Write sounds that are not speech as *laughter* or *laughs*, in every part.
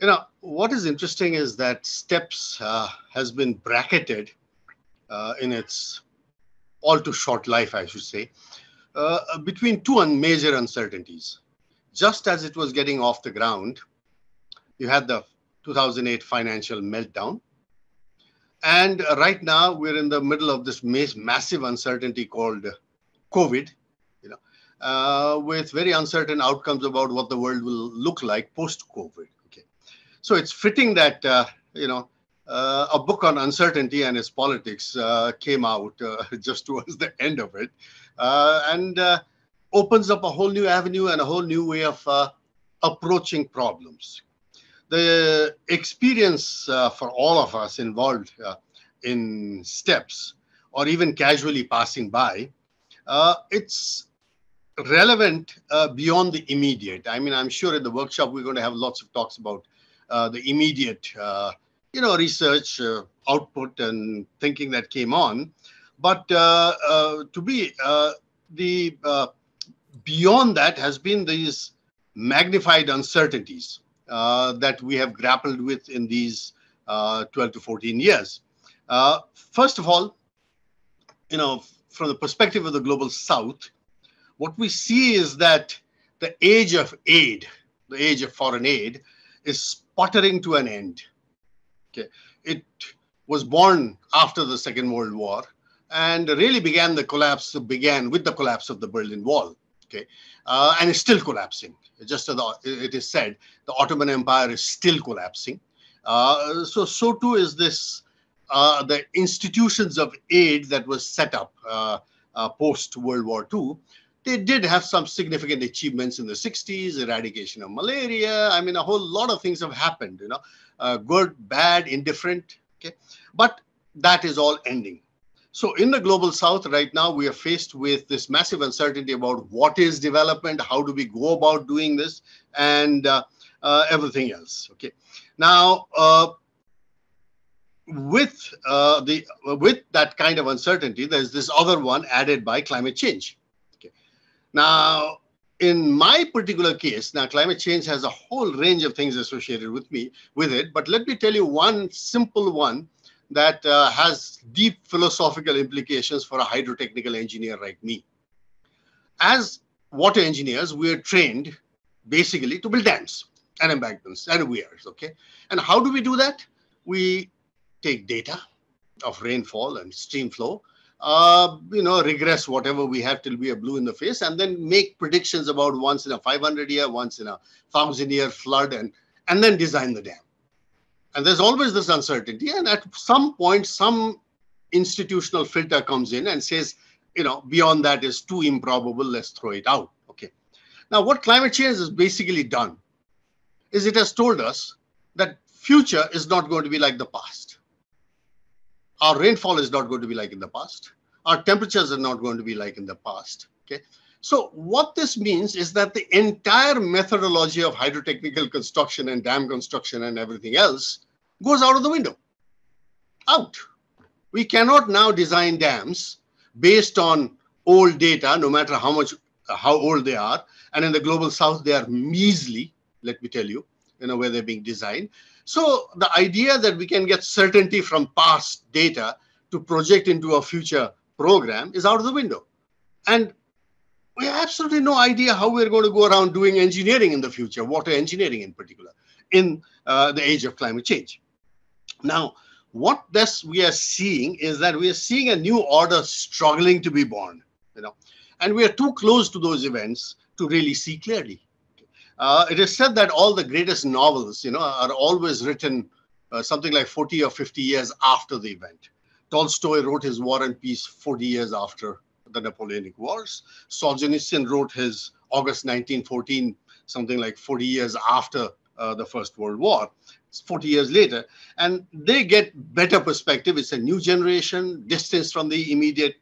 You know, what is interesting is that STEPS uh, has been bracketed uh, in its all too short life, I should say, uh, between two major uncertainties. Just as it was getting off the ground, you had the 2008 financial meltdown. And right now, we're in the middle of this massive uncertainty called COVID, you know, uh, with very uncertain outcomes about what the world will look like post-COVID. Okay, so it's fitting that uh, you know uh, a book on uncertainty and its politics uh, came out uh, *laughs* just towards the end of it, uh, and uh, opens up a whole new avenue and a whole new way of approaching problems. The experience for all of us involved in steps, or even casually passing by, it's relevant beyond the immediate. I mean, I'm sure in the workshop we're going to have lots of talks about the immediate you know, research uh, output and thinking that came on. But uh, uh, to be uh, the uh, beyond that has been these magnified uncertainties uh, that we have grappled with in these 12 to 14 years. first of all, you know, from the perspective of the global south, what we see is that the age of aid, the age of foreign aid, is sputtering to an end. Okay. It was born after the Second World War and really began the collapse, began with the collapse of the Berlin Wall. Okay. Uh, and it's still collapsing. Just as it is said, the Ottoman Empire is still collapsing. Uh, so, so too is this uh, the institutions of aid that was set up uh, uh, post World War II they did have some significant achievements in the 60s eradication of malaria. I mean a whole lot of things have happened you know. Uh, good bad indifferent okay. But that is all ending. So in the global south right now we are faced with this massive uncertainty about what is development how do we go about doing this and uh, uh, everything else okay. Now uh, with uh, the with that kind of uncertainty there's this other one added by climate change now, in my particular case, now climate change has a whole range of things associated with me with it, but let me tell you one simple one that uh, has deep philosophical implications for a hydrotechnical engineer like me. As water engineers, we are trained basically to build dams and embankments and weirs, okay? And how do we do that? We take data of rainfall and stream flow uh, you know, regress whatever we have till we are blue in the face, and then make predictions about once in a 500 year, once in a thousand year flood, and and then design the dam. And there's always this uncertainty, and at some point, some institutional filter comes in and says, you know, beyond that is too improbable. Let's throw it out. Okay. Now, what climate change has basically done is it has told us that future is not going to be like the past our rainfall is not going to be like in the past. Our temperatures are not going to be like in the past. Okay. So what this means is that the entire methodology of hydrotechnical construction and dam construction and everything else goes out of the window. Out. We cannot now design dams based on old data, no matter how much, how old they are. And in the global south, they are measly, let me tell you, you know, where they're being designed. So the idea that we can get certainty from past data to project into a future program is out of the window. And we have absolutely no idea how we're going to go around doing engineering in the future, water engineering in particular, in uh, the age of climate change. Now, what this we are seeing is that we are seeing a new order struggling to be born, you know, and we are too close to those events to really see clearly. Uh, it is said that all the greatest novels, you know, are always written uh, something like 40 or 50 years after the event. Tolstoy wrote his War and Peace 40 years after the Napoleonic Wars. Solzhenitsyn wrote his August 1914, something like 40 years after uh, the First World War. It's 40 years later, and they get better perspective. It's a new generation, distance from the immediate.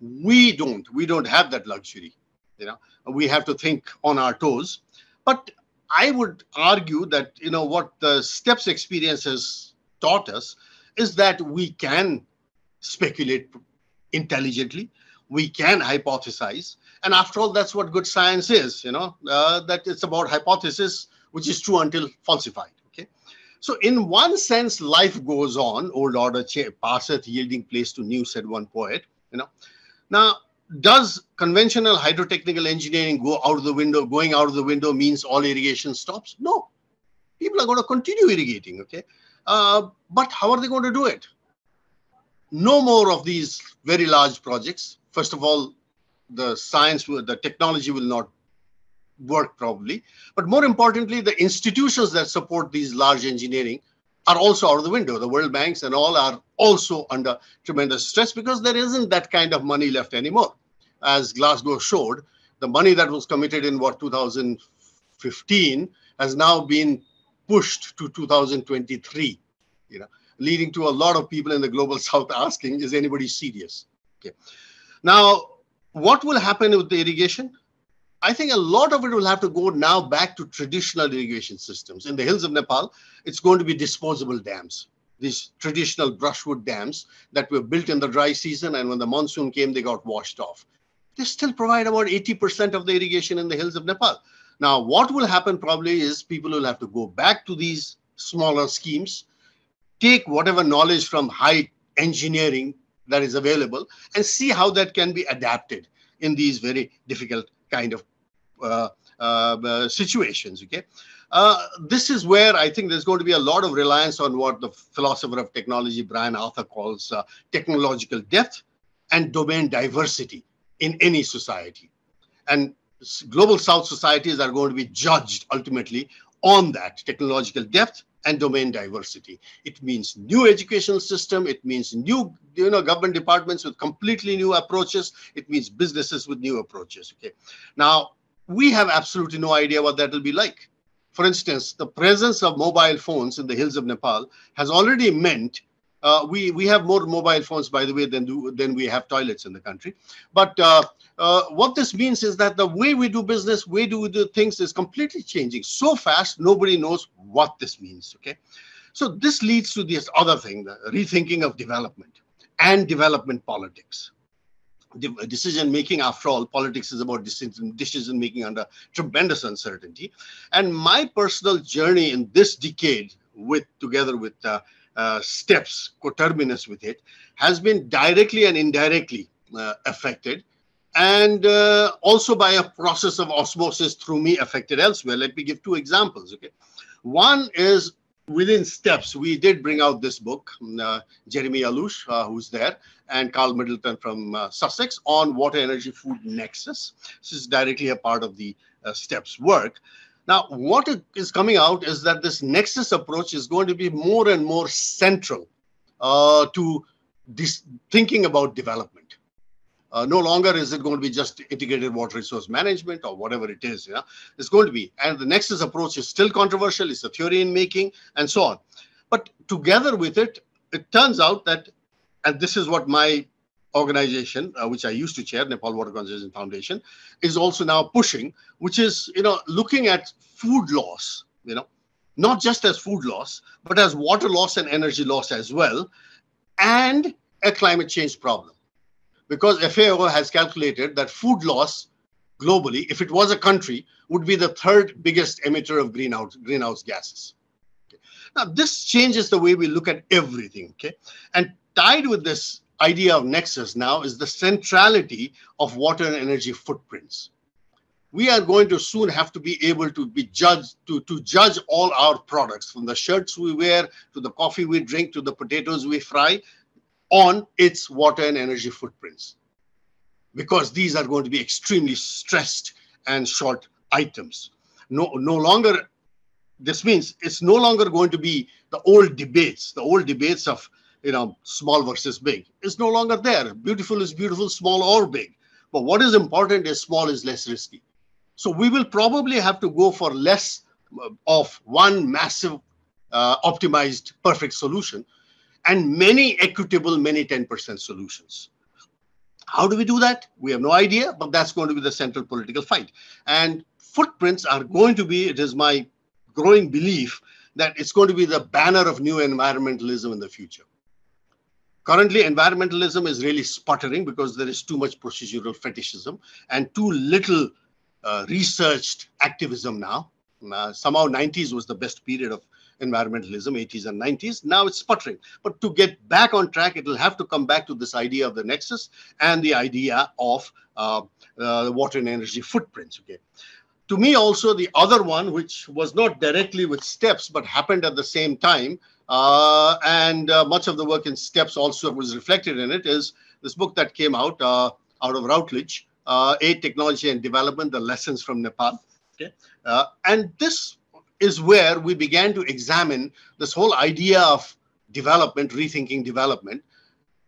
We don't. We don't have that luxury. You know, we have to think on our toes. But I would argue that you know what the steps experience has taught us is that we can speculate intelligently, we can hypothesize, and after all, that's what good science is. You know uh, that it's about hypothesis, which is true until falsified. Okay, So in one sense, life goes on, old order passeth, yielding place to new, said one poet, you know. Now, does conventional hydrotechnical engineering go out of the window? Going out of the window means all irrigation stops? No. People are going to continue irrigating, okay? Uh, but how are they going to do it? No more of these very large projects. First of all, the science, the technology will not work probably. But more importantly, the institutions that support these large engineering are also out of the window. The World Banks and all are also under tremendous stress because there isn't that kind of money left anymore. As Glasgow showed, the money that was committed in what 2015 has now been pushed to 2023, you know, leading to a lot of people in the global south asking, is anybody serious? Okay. Now, what will happen with the irrigation? I think a lot of it will have to go now back to traditional irrigation systems. In the hills of Nepal, it's going to be disposable dams, these traditional brushwood dams that were built in the dry season, and when the monsoon came, they got washed off. They still provide about 80% of the irrigation in the hills of Nepal. Now, what will happen probably is people will have to go back to these smaller schemes, take whatever knowledge from high engineering that is available, and see how that can be adapted in these very difficult kind of Uh, uh, uh, situations. Okay, this is where I think there's going to be a lot of reliance on what the philosopher of technology Brian Arthur calls technological depth and domain diversity in any society. And global South societies are going to be judged ultimately on that technological depth and domain diversity. It means new educational system. It means new, you know, government departments with completely new approaches. It means businesses with new approaches. Okay. Now we have absolutely no idea what that will be like. For instance, the presence of mobile phones in the hills of Nepal has already meant uh, we we have more mobile phones, by the way, than do, than we have toilets in the country. But uh, uh, what this means is that the way we do business, way do we do things, is completely changing so fast. Nobody knows what this means. Okay, so this leads to this other thing, the rethinking of development and development politics. De- decision making, after all, politics is about decision, decision making under tremendous uncertainty. And my personal journey in this decade, with together with uh, uh, steps coterminous with it has been directly and indirectly uh, affected and uh, also by a process of osmosis through me affected elsewhere. Let me give two examples. Okay, one is within steps. We did bring out this book, uh, Jeremy Allouche, uh, who's there, and Carl Middleton from uh, Sussex on water energy food nexus. This is directly a part of the steps work. Now, what is coming out is that this nexus approach is going to be more and more central uh, to this thinking about development. Uh, no longer is it going to be just integrated water resource management or whatever it is. Yeah, it's going to be, and the nexus approach is still controversial. It's a theory in making, and so on. But together with it, it turns out that, and this is what my organization, uh, which I used to chair, Nepal Water Conservation Foundation, is also now pushing, which is you know looking at food loss, you know, not just as food loss, but as water loss and energy loss as well, and a climate change problem, because FAO has calculated that food loss globally, if it was a country, would be the third biggest emitter of greenhouse greenhouse gases. Okay. Now this changes the way we look at everything. Okay, and tied with this idea of nexus now is the centrality of water and energy footprints. We are going to soon have to be able to be judged to, to judge all our products from the shirts we wear to the coffee we drink to the potatoes we fry on its water and energy footprints because these are going to be extremely stressed and short items. No, no longer, this means it's no longer going to be the old debates, the old debates of you know, small versus big. It's no longer there. Beautiful is beautiful, small or big. But what is important is small is less risky. So we will probably have to go for less of one massive uh, optimized perfect solution and many equitable, many 10% solutions. How do we do that? We have no idea, but that's going to be the central political fight. And footprints are going to be, it is my growing belief that it's going to be the banner of new environmentalism in the future. Currently, environmentalism is really sputtering because there is too much procedural fetishism and too little uh, researched activism now. Uh, somehow 90s was the best period of environmentalism, 80s and 90s. Now it's sputtering. But to get back on track, it will have to come back to this idea of the nexus and the idea of uh, uh, water and energy footprints. Okay. To me, also, the other one, which was not directly with STEPS, but happened at the same time, uh, and uh, much of the work in STEPS also was reflected in it, is this book that came out uh, out of Routledge, uh, Aid Technology and Development, The Lessons from Nepal. Okay. Uh, and this is where we began to examine this whole idea of development, rethinking development,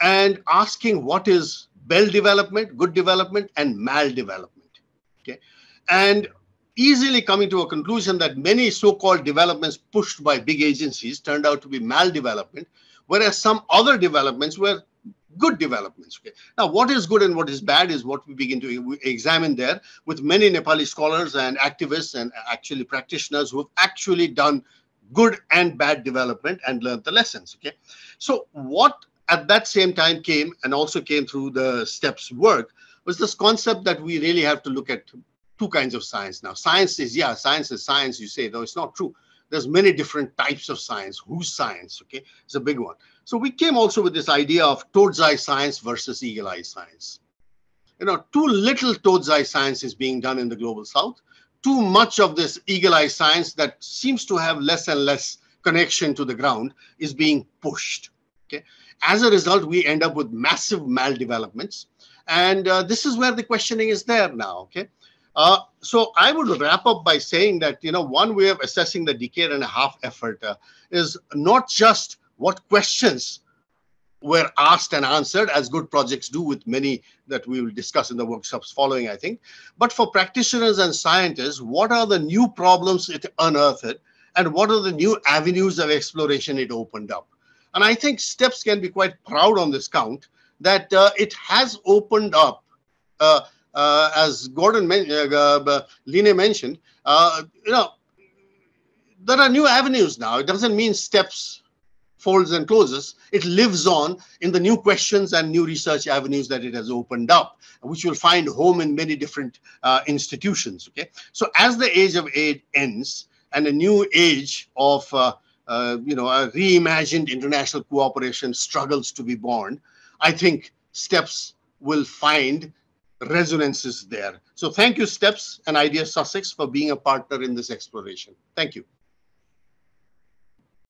and asking what is bell development, good development, and mal development. Okay. And easily coming to a conclusion that many so-called developments pushed by big agencies turned out to be mal development, whereas some other developments were good developments. Okay. Now, what is good and what is bad is what we begin to examine there with many Nepali scholars and activists and actually practitioners who have actually done good and bad development and learned the lessons. Okay. So what at that same time came and also came through the steps work was this concept that we really have to look at two kinds of science now. Science is, yeah, science is science, you say, though it's not true. There's many different types of science. Whose science? Okay, it's a big one. So we came also with this idea of toad's eye science versus eagle eye science. You know, too little toad's eye science is being done in the global south. Too much of this eagle eye science that seems to have less and less connection to the ground is being pushed. Okay. As a result, we end up with massive maldevelopments. And uh, this is where the questioning is there now. Okay. Uh, so I would wrap up by saying that, you know, one way of assessing the decade and a half effort uh, is not just what questions were asked and answered as good projects do with many that we will discuss in the workshops following, I think. But for practitioners and scientists, what are the new problems it unearthed and what are the new avenues of exploration it opened up? And I think STEPS can be quite proud on this count that uh, it has opened up, uh, uh, as Gordon, men- uh, uh, mentioned, uh, you know, there are new avenues now. It doesn't mean STEPS folds and closes, it lives on in the new questions and new research avenues that it has opened up, which will find home in many different uh, institutions. Okay, so as the age of aid ends and a new age of uh, you know a reimagined international cooperation struggles to be born, I think steps will find resonances there. So thank you, Steps and IDS Sussex, for being a partner in this exploration. Thank you.